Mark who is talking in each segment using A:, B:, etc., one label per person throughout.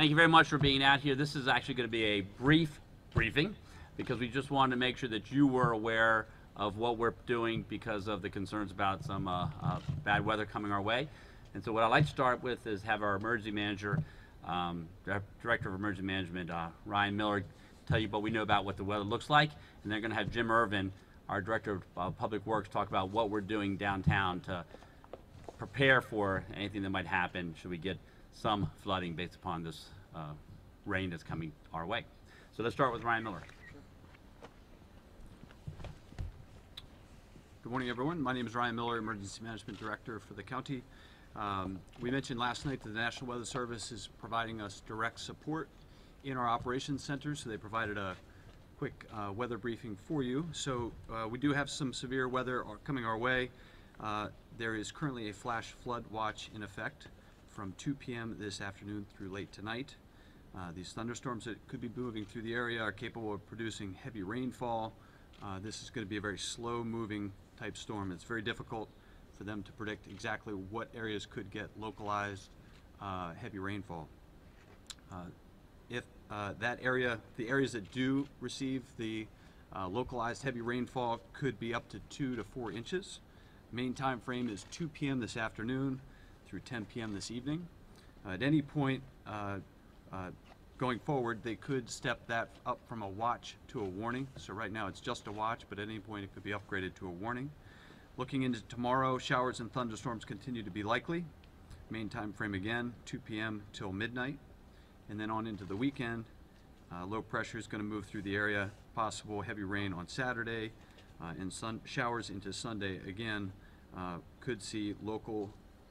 A: Thank you very much for being out here. This is actually going to be a brief briefing because we just wanted to make sure that you were aware of what we're doing because of the concerns about some uh, uh, bad weather coming our way. And so what I'd like to start with is have our emergency manager, um, Director of Emergency Management, uh, Ryan Miller, tell you what we know about what the weather looks like. And they're going to have Jim Irvin, our Director of uh, Public Works, talk about what we're doing downtown to prepare for anything that might happen should we get some flooding based upon this uh, rain that's coming our way. So let's start with Ryan Miller.
B: Good morning, everyone. My name is Ryan Miller, Emergency Management Director for the county. Um, We mentioned last night that the National Weather Service is providing us direct support in our operations center, so they provided a quick uh, weather briefing for you. So uh, we do have some severe weather coming our way. Uh, There is currently a flash flood watch in effect from 2 PM this afternoon through late tonight. Uh, These thunderstorms that could be moving through the area are capable of producing heavy rainfall. Uh, This is going to be a very slow-moving type storm. It's very difficult for them to predict exactly what areas could get localized uh, heavy rainfall. Uh, If uh, that area, the areas that do receive the uh, localized heavy rainfall could be up to two to four inches. Main time frame is 2 PM this afternoon through 10 PM this evening. Uh, At any point uh, uh, going forward, they could step that up from a watch to a warning. So right now, it's just a watch, but at any point, it could be upgraded to a warning. Looking into tomorrow, showers and thunderstorms continue to be likely. Main time frame again, 2 PM till midnight. And then on into the weekend, uh, low pressure is going to move through the area. Possible heavy rain on Saturday uh, and sun showers into Sunday again. Uh, could see local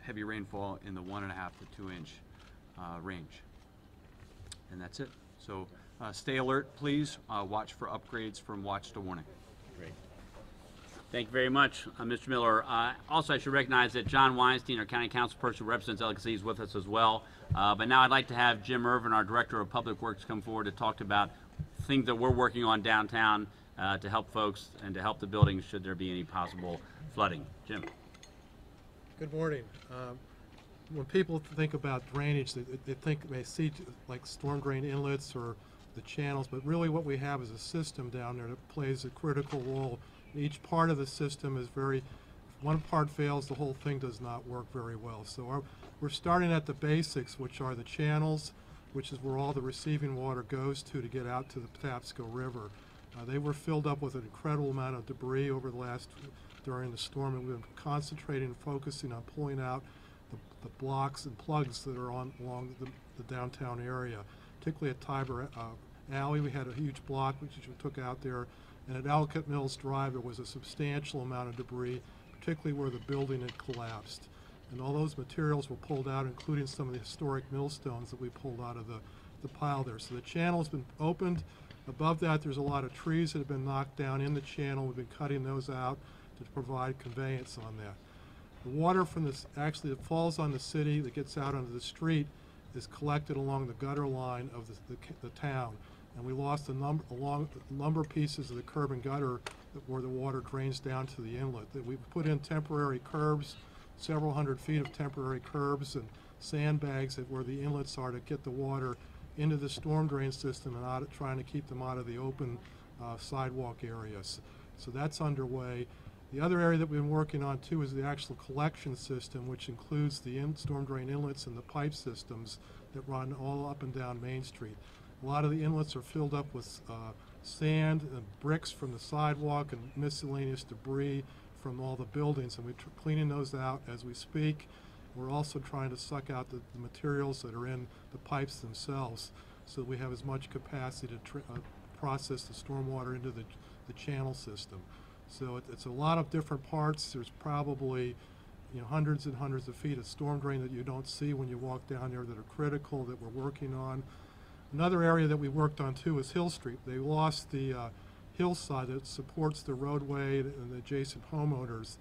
B: heavy rainfall in the one and a half to two inch uh, range. And that's it. So uh, stay alert, please. Uh, watch for upgrades from watch to warning.
A: Great. Thank you very much, uh, Mr. Miller. Uh, Also, I should recognize that Jon Weinstein, our county councilperson who represents LKC, is with us as well. Uh, But now I'd like to have Jim Irvin, our Director of Public Works, come forward to talk about things that we're working on downtown uh, to help folks and to help the buildings should there be any possible flooding. Jim?
C: Good morning. Um, When people think about drainage, they, they think, they see like storm drain inlets or the channels, but really what we have is a system down there that plays a critical role. Each part of the system is very, if one part fails, the whole thing does not work very well. So our, we're starting at the basics, which are the channels, which is where all the receiving water goes to to get out to the Patapsco River. Uh, they were filled up with an incredible amount of debris over the last, during the storm, and we've been concentrating and focusing on pulling out the, the blocks and plugs that are on, along the, the downtown area. Particularly at Tiber uh, Alley, we had a huge block which we took out there, and at Ellicott Mills Drive, there was a substantial amount of debris, particularly where the building had collapsed. And all those materials were pulled out, including some of the historic millstones that we pulled out of the, the pile there. So the channel's been opened. Above that, there's a lot of trees that have been knocked down in the channel. We've been cutting those out to provide conveyance on that. The water from this, actually, that falls on the city, that gets out onto the street, is collected along the gutter line of the, the, the town. And we lost a number, along, number pieces of the curb and gutter that where the water drains down to the inlet. That we've put in temporary curbs, several hundred feet of temporary curbs and sandbags at where the inlets are to get the water into the storm drain system and out, trying to keep them out of the open uh, sidewalk areas. So that's underway. The other area that we've been working on too is the actual collection system, which includes the in, storm drain inlets and the pipe systems that run all up and down Main Street. A lot of the inlets are filled up with uh, sand and bricks from the sidewalk and miscellaneous debris from all the buildings, and we're cleaning those out as we speak. We're also trying to suck out the, the materials that are in the pipes themselves, so we have as much capacity to uh, process the stormwater into the, the channel system. So it, it's a lot of different parts. There's probably, you know, hundreds and hundreds of feet of storm drain that you don't see when you walk down there that are critical that we're working on. Another area that we worked on too is Hill Street. They lost the uh, hillside that supports the roadway and the adjacent homeowners.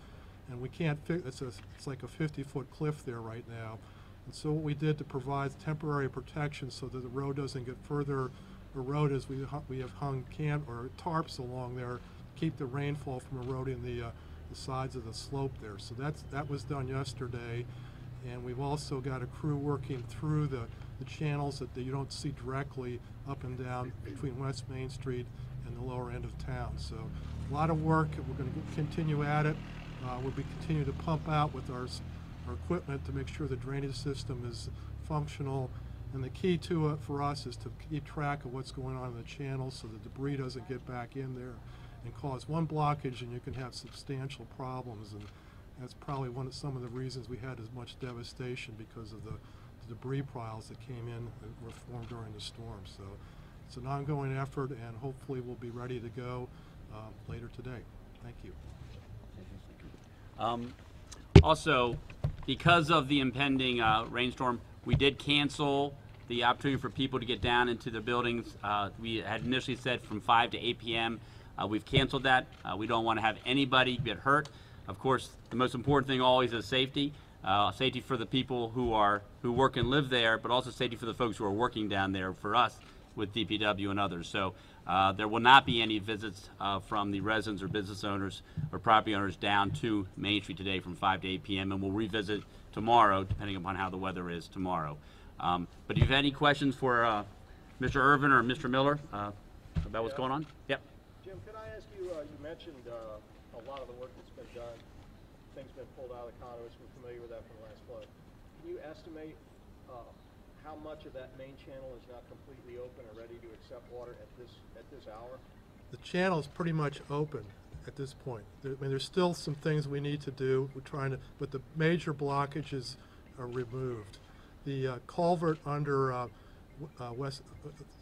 C: And we can't fi- it's it's like a fifty-foot cliff there right now. And so what we did to provide temporary protection so that the road doesn't get further eroded is we, we have hung can, or tarps along there keep the rainfall from eroding the, uh, the sides of the slope there. So that's, that was done yesterday. And we've also got a crew working through the the channels that that you don't see directly up and down between West Main Street and the lower end of town. So a lot of work, we're gonna continue at it. Uh, we'll be continuing to pump out with our, our equipment to make sure the drainage system is functional. And the key to it for us is to keep track of what's going on in the channels so the debris doesn't get back in there and cause one blockage and you can have substantial problems. And that's probably one of, some of the reasons we had as much devastation because of the the debris piles that came in and were formed during the storm. So it's an ongoing effort and hopefully we'll be ready to go uh, later today. Thank you.
A: Um, also, because of the impending uh, rainstorm, we did cancel the opportunity for people to get down into the buildings. Uh, we had initially said from 5 to 8 p.m. Uh, we've canceled that. Uh, we don't want to have anybody get hurt. Of course, the most important thing always is safety. Uh, safety for the people who are who work and live there, but also safety for the folks who are working down there for us with DPW and others. So uh, there will not be any visits uh, from the residents or business owners or property owners down to Main Street today from 5 to 8 p.m. and we'll revisit tomorrow, depending upon how the weather is tomorrow. Um, but if you have any questions for uh, Mr. Irvin or Mr. Miller about what's going on, yep.
D: Jim, can I ask you, uh, you mentioned, uh, a lot of the work that's been done, things been pulled out of the conduits, we're familiar with that from the last flood. Can you estimate, uh, how much of that main channel is now completely open and ready to accept water at this, at this hour?
C: The channel is pretty much open at this point. There, I mean, there's still some things we need to do. We're trying to, but the major blockages are removed. The uh, culvert under uh, uh, West,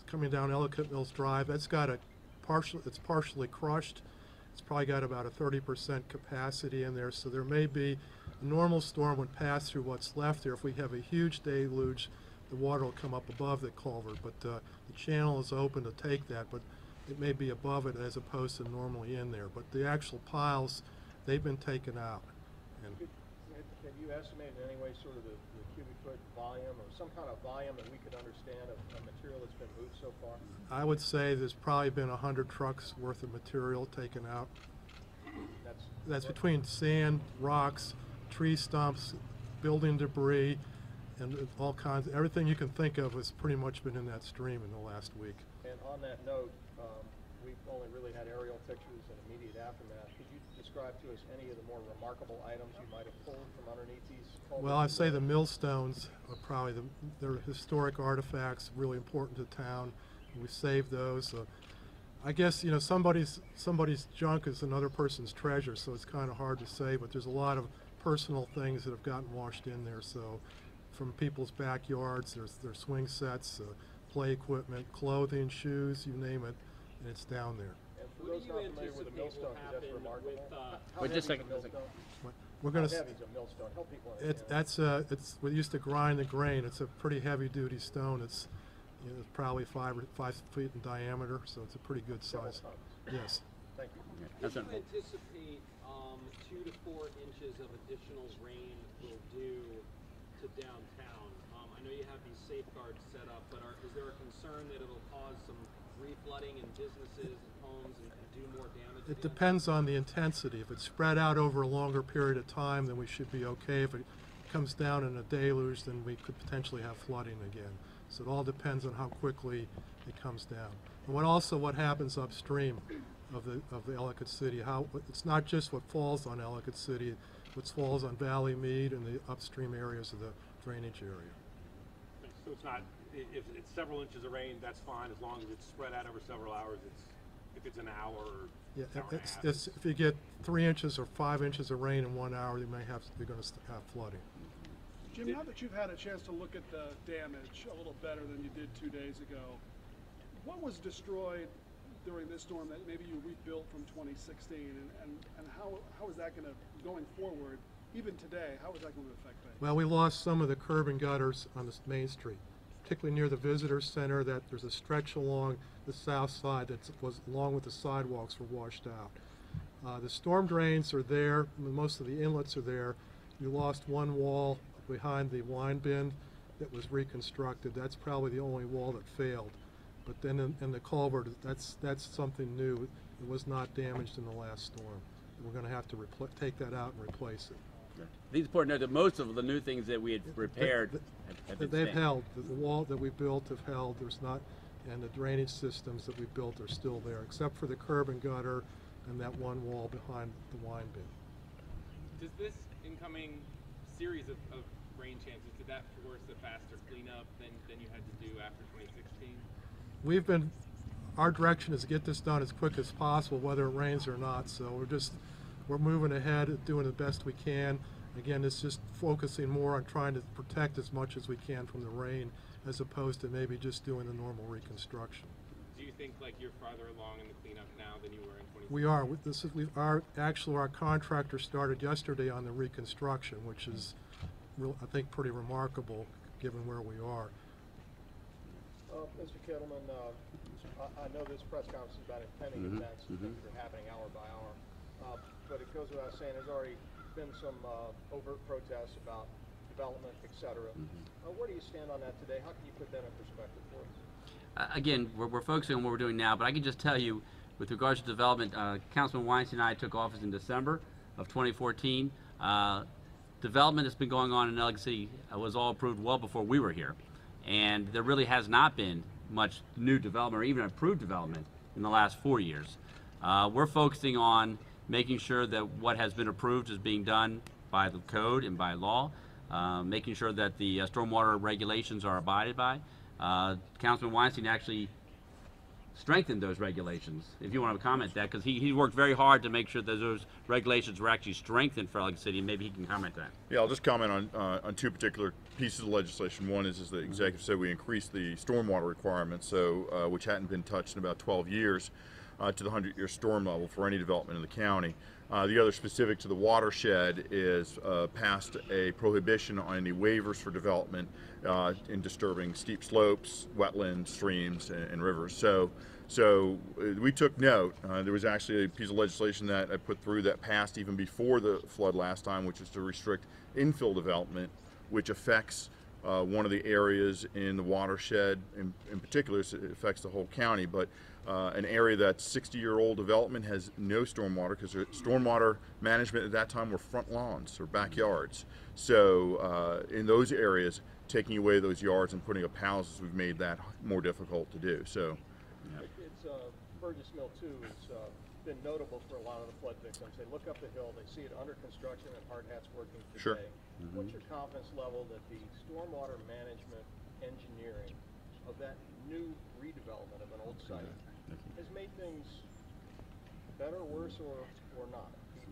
C: coming down Ellicott Mills Drive, that's got a partial, it's partially crushed. It's probably got about a thirty percent capacity in there, so there may be, a normal storm would pass through what's left there. If we have a huge deluge, the water will come up above the culvert, but uh, the channel is open to take that, but it may be above it as opposed to normally in there. But the actual piles, they've been taken out. And
D: Have you estimated in any way sort of the, the cubic foot volume or some kind of volume that we could understand of, of material that's been moved so far?
C: I would say there's probably been a hundred trucks worth of material taken out.
D: That's.
C: That's
D: what-
C: between sand, rocks, tree stumps, building debris, and all kinds, everything you can think of has pretty much been in that stream in the last week.
D: And on that note, um, we've only really had aerial pictures and immediate aftermath. Could you describe to us any of the more remarkable items you might have pulled from underneath these?
C: Well, I'd say the millstones are probably the, they're historic artifacts, really important to town. We saved those. Uh, I guess, you know, somebody's, somebody's junk is another person's treasure, so it's kind of hard to say, but there's a lot of personal things that have gotten washed in there, so from people's backyards, there's, there's swing sets, uh, play equipment, clothing, shoes, you name it, and it's down there.
D: And
E: What do you
D: familiar with a
E: anticipate will
D: that's
E: happen
D: remarkable.
E: with, uh,
D: How- How
A: Wait, just a
D: a
A: second, just a second.
C: We're gonna, s-
D: heavy a millstone? Help people
C: It's,
D: understand.
C: that's, uh, it's, we used to grind the grain, it's a pretty heavy-duty stone, it's, you know, it's probably five, or five feet in diameter, so it's a pretty good
D: Several
C: size.
D: tons.
C: Yes.
D: Thank you.
E: What
A: That's
E: do you
A: it.
E: anticipate, um, two to four inches of additional rain will do to downtown? Um, I know you have these safeguards set up, but are, is there a concern that it'll cause some reflooding in businesses and homes and, and do more damage?
C: It depends on the intensity. If it's spread out over a longer period of time, then we should be okay. If it comes down in a deluge, then we could potentially have flooding again. So it all depends on how quickly it comes down. And what also, what happens upstream of the, of the Ellicott City, how, it's not just what falls on Ellicott City, what falls on Valley Mede and the upstream areas of the drainage area.
F: So it's not, i- if it's several inches of rain, that's fine, as long as it's spread out over several hours, it's, if it's an hour or
C: Yeah,
F: hour and a
C: it's,
F: half.
C: it's, if you get three inches or five inches of rain in one hour, you may have, you're gonna st- have flooding.
G: Jim, now that you've had a chance to look at the damage a little better than you did two days ago, what was destroyed during this storm that maybe you rebuilt from 2016, and, and, and how, how is that going to, going forward, even today, how is that going to affect things?
C: Well, we lost some of the curb and gutters on this Main Street, particularly near the visitor center, that there's a stretch along the south side that was, along with the sidewalks were washed out. Uh, the storm drains are there, most of the inlets are there. You lost one wall behind the wine bin that was reconstructed. That's probably the only wall that failed. But then in, in the culvert, that's, that's something new. It was not damaged in the last storm. We're gonna have to take that out and replace it.
A: These important note that most of the new things that we had repaired
C: th-
A: have- have
C: That
A: been
C: They've
A: staying.
C: held, the the wall that we built have held, there's not, and the drainage systems that we built are still there, except for the curb and gutter and that one wall behind the wine bin.
H: Does this incoming series of, of rain chances, did that force a faster cleanup than, than you had to do after 2016?
C: We've been, our direction is to get this done as quick as possible, whether it rains or not, so we're just, we're moving ahead, doing the best we can. Again, it's just focusing more on trying to protect as much as we can from the rain, as opposed to maybe just doing the normal reconstruction.
H: Do you think like you're farther along in the cleanup now than you were in 2016?
C: We are, We- this is, we, our, actually, our contractor started yesterday on the reconstruction, which is real, I think, pretty remarkable, given where we are.
D: Uh, Mr. Kittleman, uh, I, I know this press conference is about impending
A: Mhm,
D: events, and things that are happening hour by hour. Uh, but it goes without saying, there's already been some, uh, overt protests about development, et cetera. Uh, where do you stand on that today? How can you put that in perspective for us?
A: Uh, again, we're, we're focusing on what we're doing now, but I can just tell you, with regards to development, uh, Councilman Weinstein and I took office in December of 2014. Uh, development that's been going on in Ellicott City uh, was all approved well before we were here, and there really has not been much new development or even approved development in the last four years. Uh, we're focusing on making sure that what has been approved is being done by the code and by law, uh, making sure that the uh, stormwater regulations are abided by. Uh, Councilman Weinstein actually strengthened those regulations, if you want to comment that, because he, he worked very hard to make sure that those regulations were actually strengthened for Ellicott City, and maybe he can comment that.
I: Yeah, I'll just comment on, uh, on two particular pieces of legislation. One is, as the executive said, we increased the stormwater requirements, so, uh, which hadn't been touched in about 12 years, uh, to the 100-year storm level for any development in the county. Uh, the other specific to the watershed is uh, passed a prohibition on any waivers for development uh, in disturbing steep slopes, wetlands, streams, and, and rivers. So, so uh, we took note. Uh, there was actually a piece of legislation that I put through that passed even before the flood last time, which is to restrict infill development, which affects uh, one of the areas in the watershed. In, in particular, it affects the whole county, but uh, an area that's 60-year-old development has no stormwater because stormwater management at that time were front lawns or backyards. So uh, in those areas, taking away those yards and putting up houses, we've made that more difficult to do. So.
D: It- It's, uh, Burgess Mill too, has, uh, been notable for a lot of the flood victims. They look up the hill, they see it under construction and hard hats working
I: Sure.
D: today. What's your confidence level that the stormwater management engineering of that new redevelopment of an old site has made things better, worse, or, or not?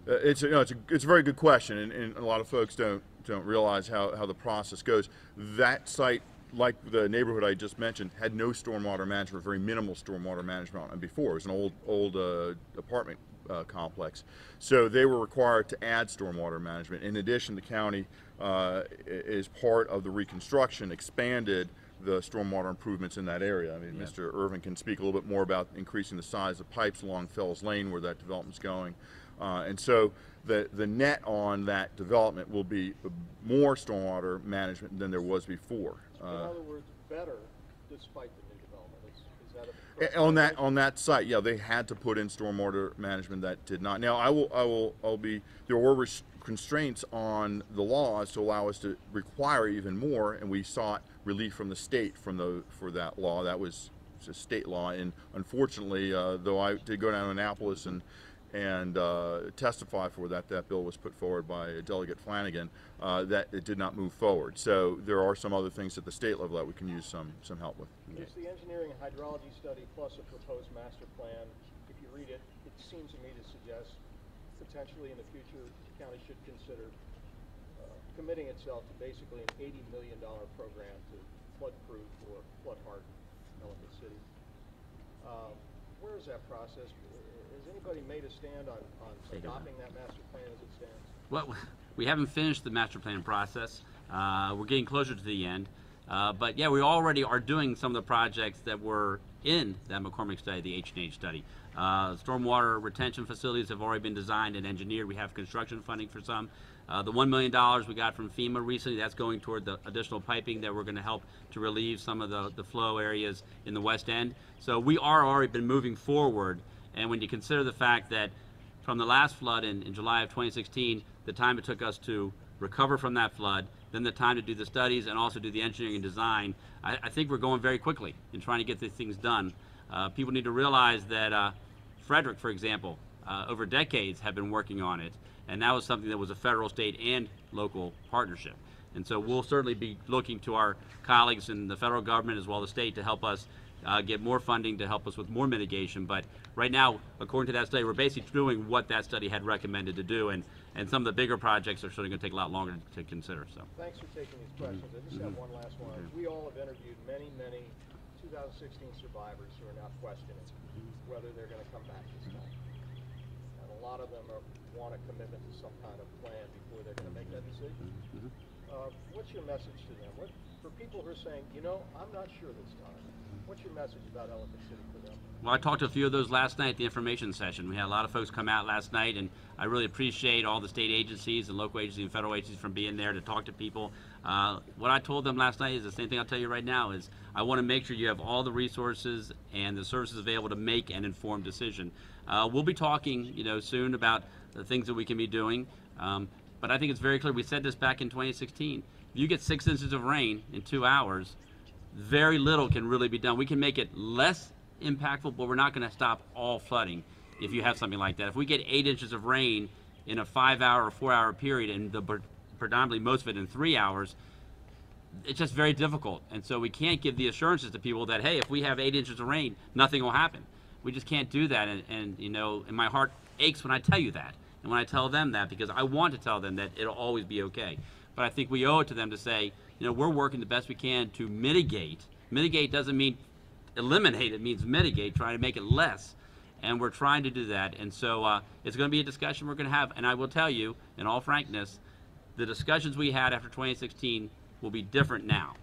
I: Uh, It's a, you know, it's a it's a very good question, and, and a lot of folks don't don't realize how, how the process goes. That site, like the neighborhood I just mentioned, had no stormwater management, very minimal stormwater management it before. It was an old old uh, apartment uh, complex, so they were required to add stormwater management. In addition, the county, uh, is part of the reconstruction, expanded the stormwater improvements in that area. I mean, Mr. Irvin can speak a little bit more about increasing the size of pipes along Fels Lane where that development's going. Uh, and so the, the net on that development will be more stormwater management than there was before.
D: In
I: Uh,
D: other words, better despite the new development. Is, is that a?
I: a- on that on that site, yeah, they had to put in stormwater management that did not. Now, I will I will I'll be there were constraints on the laws to allow us to require even more, and we sought relief from the state from the for that law. That was a state law, and unfortunately, uh, though I did go down to Annapolis and and uh, testify for that, that bill was put forward by Delegate Flanagan. Uh, that it did not move forward. So there are some other things at the state level that we can use some some help with.
D: Is the engineering and hydrology study plus a proposed master plan, if you read it, it seems to me to suggest potentially in the future, the county should consider uh, committing itself to basically an eighty million dollar program to flood-proof or flood-harden Ellicott City. Uh, Where is that process? Has anybody made a stand on, on adopting that master plan as it stands?
A: Well, we haven't finished the master plan process. Uh, we're getting closer to the end. Uh, but yeah, we already are doing some of the projects that were in that McCormick study, the H and H study. Uh, stormwater retention facilities have already been designed and engineered. We have construction funding for some. Uh, the $1 million we got from FEMA recently, that's going toward the additional piping that we're going to help to relieve some of the, the flow areas in the west end. So we are already been moving forward. And when you consider the fact that from the last flood in, in July of 2016, the time it took us to recover from that flood, then the time to do the studies and also do the engineering and design, I, I think we're going very quickly in trying to get these things done. Uh, people need to realize that uh, Frederick, for example, uh, over decades have been working on it, and that was something that was a federal, state, and local partnership. And so we'll certainly be looking to our colleagues in the federal government as well as the state to help us uh, get more funding to help us with more mitigation. But right now, according to that study, we're basically doing what that study had recommended to do, and, and some of the bigger projects are certainly going to take a lot longer to consider. So.
D: Thanks for taking these questions. I just have mm-hmm. one last one. We all have interviewed many, many 2016 survivors who are now questioning mm-hmm. whether they're going to come back this time. And a lot of them are, want a commitment to some kind of plan before they're going to make that decision. Mm-hmm. Uh, what's your message to them? What, for people who are saying, you know, I'm not sure this time, what's your message about Ellicott City for them?
A: Well, I talked to a few of those last night at the information session. We had a lot of folks come out last night, and I really appreciate all the state agencies and local agencies and federal agencies from being there to talk to people. Uh, what I told them last night is the same thing I'll tell you right now: is I want to make sure you have all the resources and the services available to make an informed decision. Uh, we'll be talking, you know, soon about the things that we can be doing. Um, but I think it's very clear. We said this back in 2016. If you get six inches of rain in two hours, very little can really be done. We can make it less impactful, but we're not going to stop all flooding if you have something like that. If we get eight inches of rain in a five hour or four hour period, and the predominantly most of it in three hours, it's just very difficult. And so we can't give the assurances to people that, hey, if we have eight inches of rain, nothing will happen. We just can't do that. And, and you know, and my heart aches when I tell you that. And when I tell them that, because I want to tell them that it'll always be okay. But I think we owe it to them to say, you know, we're working the best we can to mitigate. Mitigate doesn't mean eliminate, it means mitigate, trying to make it less. And we're trying to do that. And so uh, it's going to be a discussion we're going to have. And I will tell you, in all frankness, the discussions we had after 2016 will be different now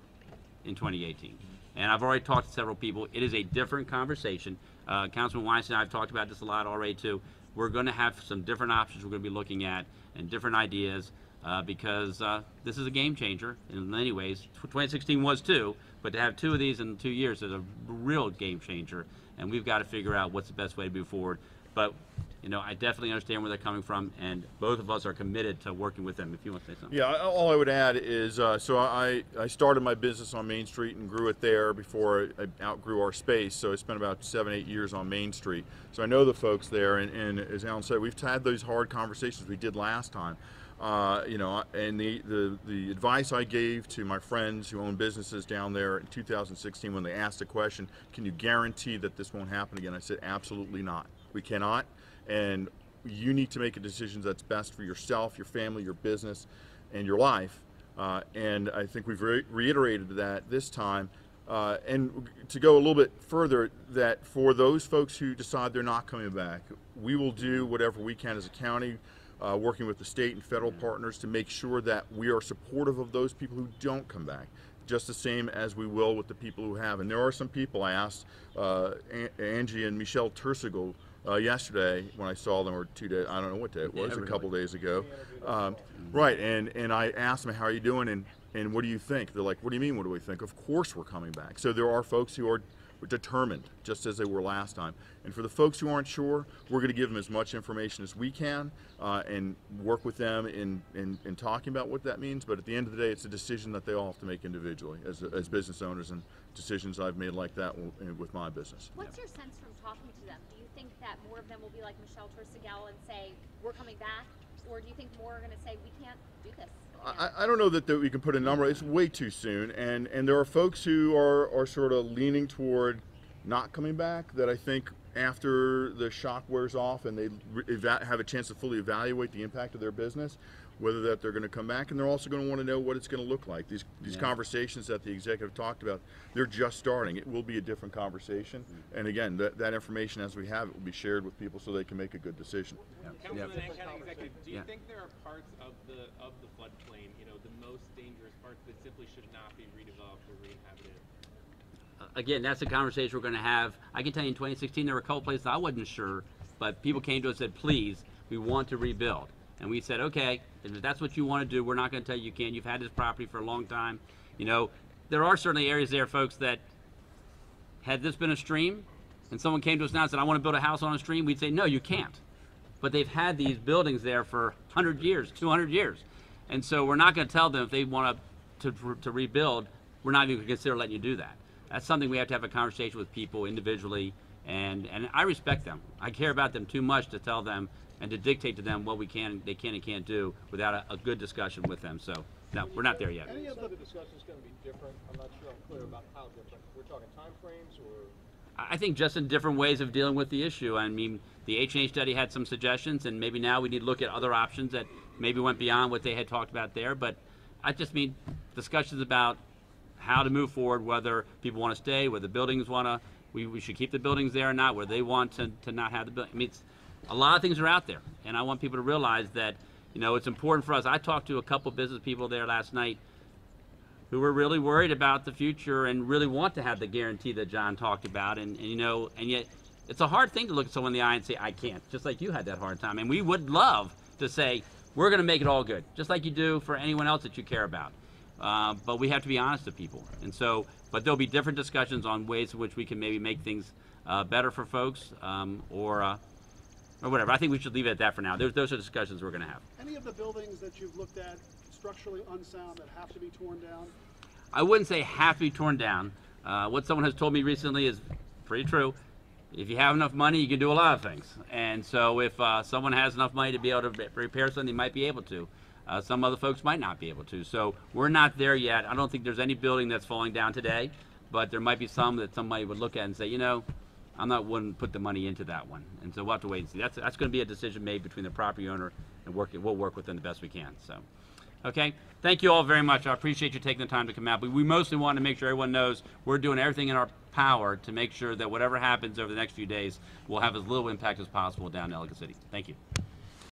A: in 2018. And I've already talked to several people. It is a different conversation. Uh, Councilman Weinstein, I've talked about this a lot already too. We're going to have some different options we're going to be looking at and different ideas uh, because uh, this is a game changer in many ways. 2016 was too, but to have two of these in two years is a real game changer. And we've got to figure out what's the best way to move forward. But you know, I definitely understand where they're coming from, and both of us are committed to working with them. If you want to say something.
I: Yeah, all I would add is, uh, so I, I started my business on Main Street and grew it there before I outgrew our space. So I spent about seven, eight years on Main Street. So I know the folks there, and, and as Allan said, we've had those hard conversations we did last time. Uh, you know, and the, the, the advice I gave to my friends who own businesses down there in 2016 when they asked the question, can you guarantee that this won't happen again? I said, absolutely not. We cannot. And you need to make a decision that's best for yourself, your family, your business, and your life. Uh, and I think we've re- reiterated that this time. Uh, and to go a little bit further, that for those folks who decide they're not coming back, we will do whatever we can as a county, uh, working with the state and federal partners to make sure that we are supportive of those people who don't come back, just the same as we will with the people who have. And there are some people I asked uh, Angie and Michel Tersiguel uh, yesterday when I saw them, or two days, I don't know what day it was, a couple days ago. Um, right, and, and I asked them, how are you doing, and, and what do you think? They're like, what do you mean, what do we think? Of course we're coming back. So there are folks who are determined, just as they were last time. And for the folks who aren't sure, we're going to give them as much information as we can uh, and work with them in, in, in talking about what that means. But at the end of the day, it's a decision that they all have to make individually as, as business owners and decisions I've made like that with my business.
J: What's your sense from talking to them? Do you think that more of them will be like Michel Tersiguel and say, we're coming back? Or do you think more are going to say, we can't do this?
I: I, I don't know that, that we can put a number. It's way too soon, and and there are folks who are are sort of leaning toward not coming back. That I think after the shock wears off and they eva- have a chance to fully evaluate the impact of their business, whether that they're going to come back, and they're also going to want to know what it's going to look like. These these
A: Yeah.
I: conversations that the executive talked about, they're just starting. It will be a different conversation, mm-hmm. and again, that that information as we have it will be shared with people so they can make a good decision.
H: Councilman and County Executive, do you
A: Yeah.
H: think there are parts of the of the floodplain, you know, the most dangerous parts that simply should not be redeveloped or re-inhabited?
A: Again, that's a conversation we're going to have. I can tell you in 2016, there were a couple places I wasn't sure, but people came to us and said, please, we want to rebuild. And we said, okay, if that's what you want to do, we're not going to tell you you can't. You've had this property for a long time. You know, there are certainly areas there, folks, that had this been a stream and someone came to us now and said, I want to build a house on a stream, we'd say, no, you can't. but they've had these buildings there for 100 years, 200 years. And so we're not going to tell them if they want to, to, to rebuild, we're not even going to consider letting you do that. That's something we have to have a conversation with people individually, and, and I respect them. I care about them too much to tell them and to dictate to them what we can, they can and can't do without a, a good discussion with them. So, no, we're not there yet.
G: Any of the,
D: discussion's gonna be different, I'm not sure I'm clear about how different, we're talking timeframes or?
A: I think just in different ways of dealing with the issue. I mean, the H&H study had some suggestions, and maybe now we need to look at other options that maybe went beyond what they had talked about there. But I just mean discussions about how to move forward, whether people want to stay, whether buildings want to, we, we should keep the buildings there or not, whether they want to, to not have the building. I mean, a lot of things are out there, and I want people to realize that, you know, it's important for us. I talked to a couple business people there last night who were really worried about the future and really want to have the guarantee that John talked about. And, and you know, and yet it's a hard thing to look at someone in the eye and say, I can't, just like you had that hard time. And we would love to say, we're going to make it all good, just like you do for anyone else that you care about. Uh, but we have to be honest to people. And so, but there'll be different discussions on ways in which we can maybe make things uh, better for folks um, or, uh, or whatever. I think we should leave it at that for now. Those, those are discussions we're going to have.
G: any of the buildings that you've looked at structurally unsound that have to be torn down?
A: I wouldn't say have to be torn down. Uh, what someone has told me recently is pretty true. If you have enough money, you can do a lot of things. And so, if uh, someone has enough money to be able to repair something, they might be able to. Uh, some other folks might not be able to. So, we're not there yet. I don't think there's any building that's falling down today, but there might be some that somebody would look at and say, you know, I'm not willing to put the money into that one. And so, we'll have to wait and see. That's, that's going to be a decision made between the property owner and work, we'll work with them the best we can. So. Okay, thank you all very much. I appreciate you taking the time to come out. But we mostly want to make sure everyone knows we're doing everything in our power to make sure that whatever happens over the next few days will have as little impact as possible down in Ellicott City. Thank you.